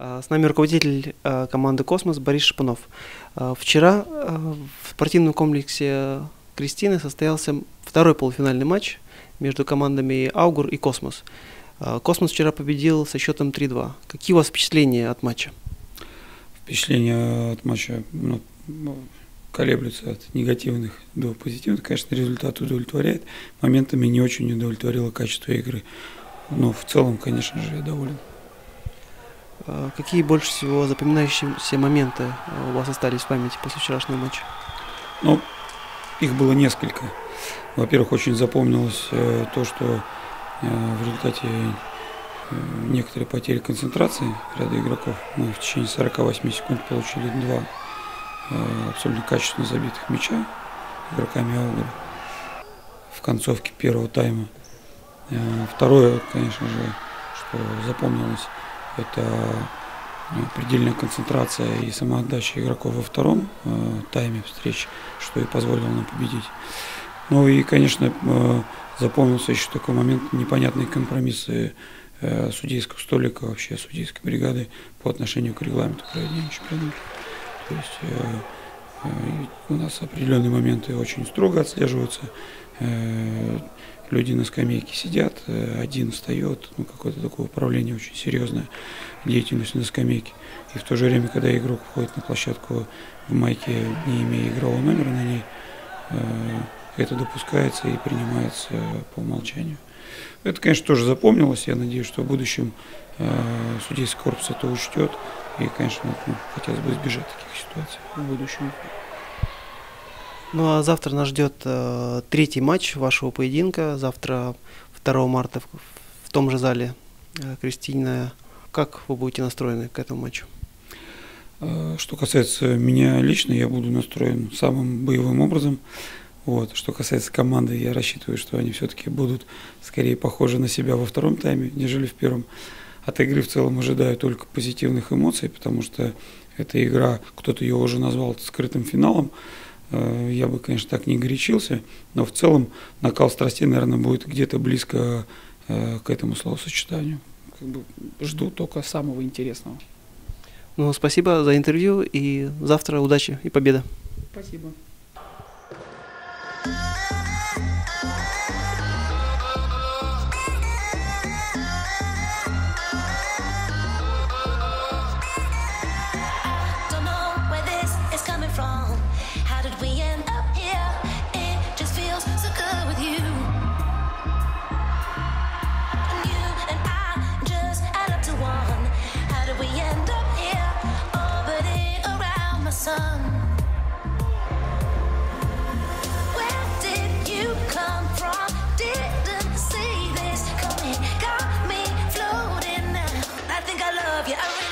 А, с нами руководитель а, команды «Космос» Борис Шипунов. А, вчера в спортивном комплексе Кристины состоялся второй полуфинальный матч между командами «Аугур» и «Космос». «Космос» вчера победил со счетом 3-2. Какие у вас впечатления от матча? Впечатления от матча ну, колеблются от негативных до позитивных. Конечно, результат удовлетворяет. Моментами не очень удовлетворило качество игры. Но в целом, конечно же, я доволен. А, какие больше всего запоминающиеся моменты а, у вас остались в памяти после вчерашнего матча? Ну, их было несколько. Во-первых, очень запомнилось э, то, что э, в результате э, некоторой потери концентрации ряда игроков мы в течение 48 секунд получили два абсолютно качественно забитых мяча игроками Аугара в концовке первого тайма. Второе, конечно же, что запомнилось, это предельная концентрация и самоотдача игроков во втором э, тайме встречи, что и позволило нам победить. Ну и, конечно, э, запомнился еще такой момент непонятные компромиссы э, судейского столика, вообще судейской бригады по отношению к регламенту проведения чемпионата. То есть э, у нас определенные моменты очень строго отслеживаются. Э, люди на скамейке сидят, э, один встает, ну какое-то такое управление очень серьезное, деятельность на скамейке. И в то же время, когда игрок входит на площадку в майке, не имея игрового номера на ней, э, это допускается и принимается по умолчанию. Это, конечно, тоже запомнилось. Я надеюсь, что в будущем э, судейский корпус это учтет. И, конечно, ну, хотелось бы избежать таких ситуаций в будущем. Ну а завтра нас ждет э, третий матч вашего поединка. Завтра 2 марта в, в том же зале э, Кристина. Как вы будете настроены к этому матчу? Э, что касается меня лично, я буду настроен самым боевым образом. Вот. Что касается команды, я рассчитываю, что они все-таки будут скорее похожи на себя во втором тайме, нежели в первом. От игры в целом ожидаю только позитивных эмоций, потому что эта игра, кто-то ее уже назвал скрытым финалом. Э, я бы, конечно, так не горячился, но в целом накал страстей, наверное, будет где-то близко э, к этому словосочетанию. Как бы жду только самого интересного. Ну, спасибо за интервью и завтра удачи и победа. Спасибо. love you.